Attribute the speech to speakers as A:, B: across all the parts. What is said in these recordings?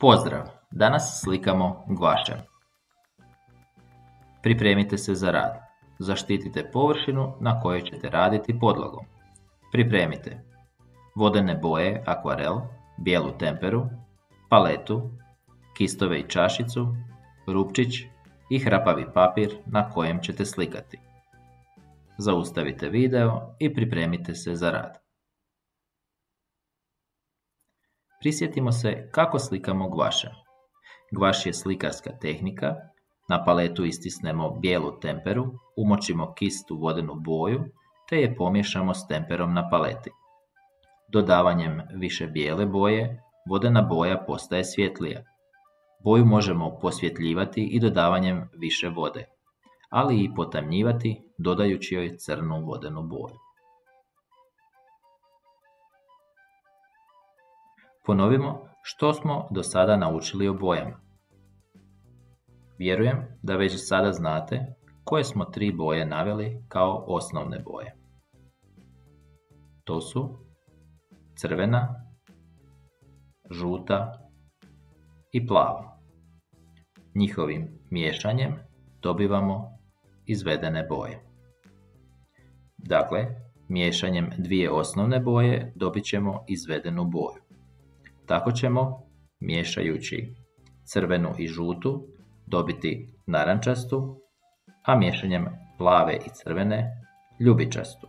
A: Pozdrav! Danas slikamo gvašem. Pripremite se za rad. Zaštitite površinu na kojoj ćete raditi podlogom. Pripremite vodene boje, akvarel, bijelu temperu, paletu, kistove i čašicu, rupčić i hrapavi papir na kojem ćete slikati. Zaustavite video i pripremite se za rad. Prisjetimo se kako slikamo gvaša. Gvaš je slikarska tehnika, na paletu istisnemo bijelu temperu, umočimo kist u vodenu boju, te je pomiješamo s temperom na paleti. Dodavanjem više bijele boje, vodena boja postaje svjetlija. Boju možemo posvjetljivati i dodavanjem više vode, ali i potamnjivati dodajući joj crnu vodenu boju. Ponovimo što smo do sada naučili o bojama. Vjerujem da već sada znate koje smo tri boje naveli kao osnovne boje. To su crvena, žuta i plava. Njihovim miješanjem dobivamo izvedene boje. Dakle, miješanjem dvije osnovne boje dobit ćemo izvedenu boju. Tako ćemo, miješajući crvenu i žutu, dobiti narančastu, a miješanjem plave i crvene ljubičastu.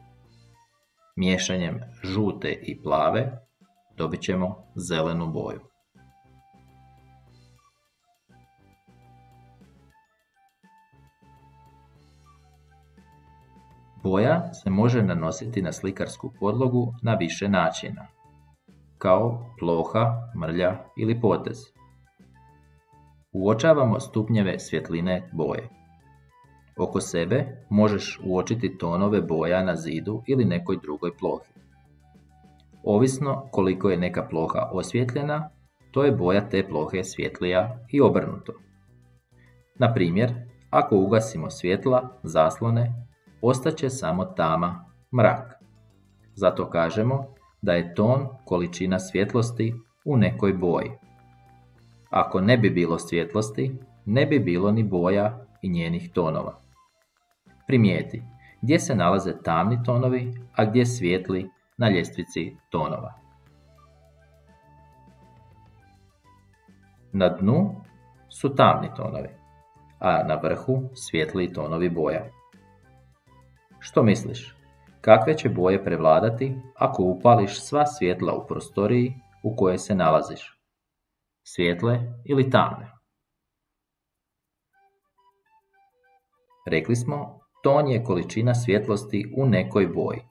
A: Miješanjem žute i plave dobit ćemo zelenu boju. Boja se može nanositi na slikarsku podlogu na više načina, kao ploha, mrlja ili potez. Uočavamo stupnjeve svjetline boje. Oko sebe možeš uočiti tonove boja na zidu ili nekoj drugoj plohi. Ovisno koliko je neka ploha osvjetljena, to je boja te plohe svjetlija i obrnuto. Na primjer, ako ugasimo svjetla, zaslone, ostaće samo tama, mrak. Zato kažemo da je ton količina svjetlosti u nekoj boji. Ako ne bi bilo svjetlosti, ne bi bilo ni boja i njenih tonova. Primijeti gdje se nalaze tamni tonovi, a gdje svijetli na ljestvici tonova. Na dnu su tamni tonovi, a na vrhu svijetli tonovi boja. Što misliš? Kakve će boje prevladati ako upališ sva svjetla u prostoriji u kojoj se nalaziš? Svijetle ili tamne? Rekli smo, ton je količina svjetlosti u nekoj boji,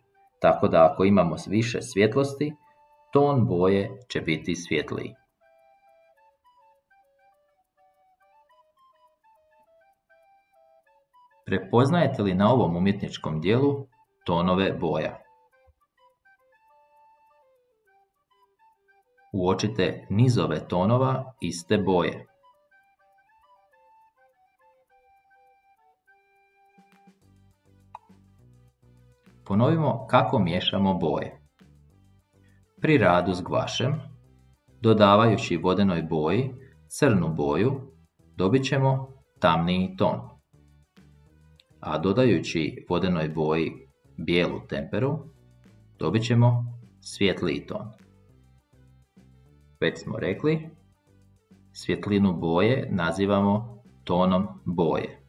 A: tako da ako imamo više svjetlosti, ton boje će biti svjetliji. Prepoznajete li na ovom umjetničkom dijelu tonove boja? Uočite nizove tonova iste boje. Ponovimo kako miješamo boje. Pri radu s gvašem, dodavajući vodenoj boji crnu boju, dobit ćemo tamniji ton. A dodajući vodenoj boji bijelu temperu, dobit ćemo svjetliji ton. Već smo rekli, svjetlinu boje nazivamo tonom boje.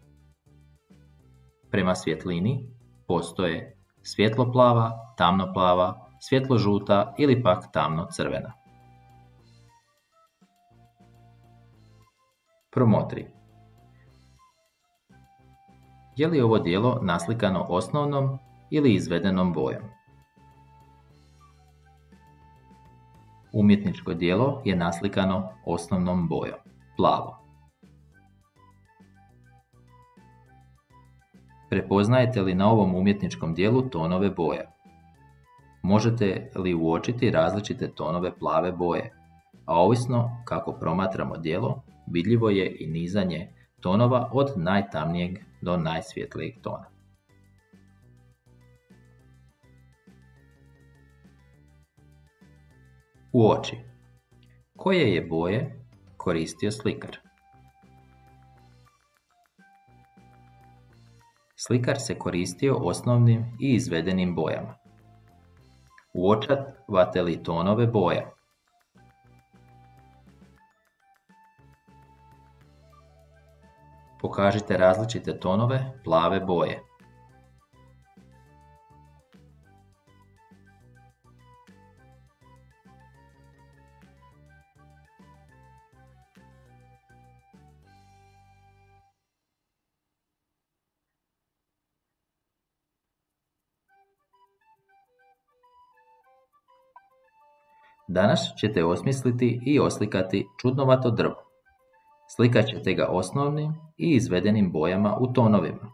A: Prema svjetlini postoje svjetlo plava, tamno plava, svjetlo žuta ili pak tamno crvena. Promotri. Je li ovo dijelo naslikano osnovnom ili izvedenom bojom? Umjetničko dijelo je naslikano osnovnom bojom, plavo. Prepoznajete li na ovom umjetničkom dijelu tonove boja? Možete li uočiti različite tonove plave boje? A ovisno kako promatramo dijelo, vidljivo je i nizanje tonova od najtamnijeg do najsvjetlijeg tona. U oči. Koje je boje koristio slikar? Slikar se koristio osnovnim i izvedenim bojama. Uočavate li tonove boja? Pokažite različite tonove plave boje. Danas ćete osmisliti i oslikati čudnovato drvo. Slikat ćete ga osnovnim i izvedenim bojama u tonovima.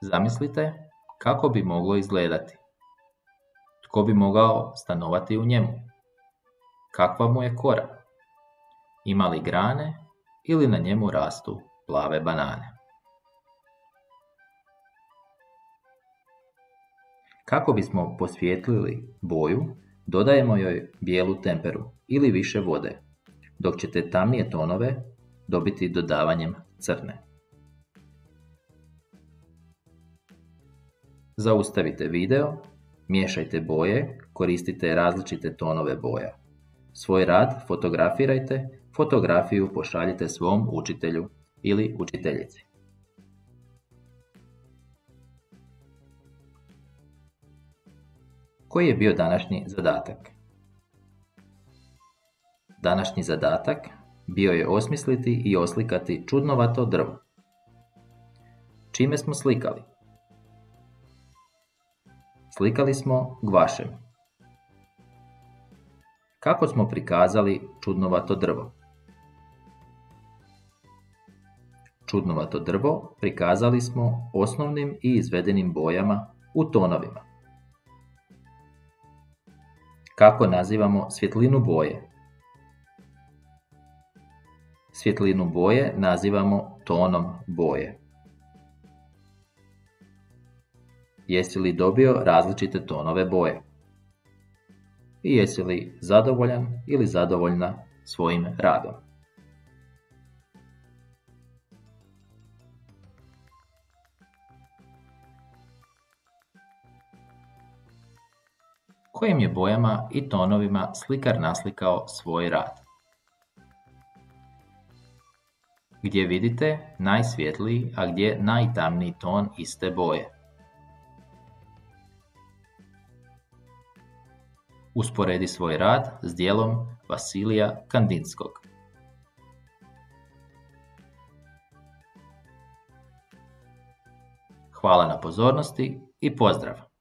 A: Zamislite kako bi moglo izgledati. Tko bi mogao stanovati u njemu? Kakva mu je kora? Ima li grane ili na njemu rastu plave banane? Kako bismo posvijetlili boju, Dodajemo joj bijelu temperu ili više vode, dok ćete tamnije tonove dobiti dodavanjem crne. Zaustavite video, miješajte boje, koristite različite tonove boja. Svoj rad fotografirajte, fotografiju pošaljite svom učitelju ili učiteljici. Koji je bio današnji zadatak? Današnji zadatak bio je osmisliti i oslikati čudnovato drvo. Čime smo slikali? Slikali smo gvašem. Kako smo prikazali čudnovato drvo? Čudnovato drvo prikazali smo osnovnim i izvedenim bojama u tonovima. Kako nazivamo svjetlinu boje? Svjetlinu boje nazivamo tonom boje. Jesi li dobio različite tonove boje? I jesi li zadovoljan ili zadovoljna svojim radom? Kojim je bojama i tonovima slikar naslikao svoj rad. Gdje vidite najsvjetliji, a gdje najtamniji ton iste boje. Usporedi svoj rad s dijelom Vasilija Kandinskog. Hvala na pozornosti i pozdrav!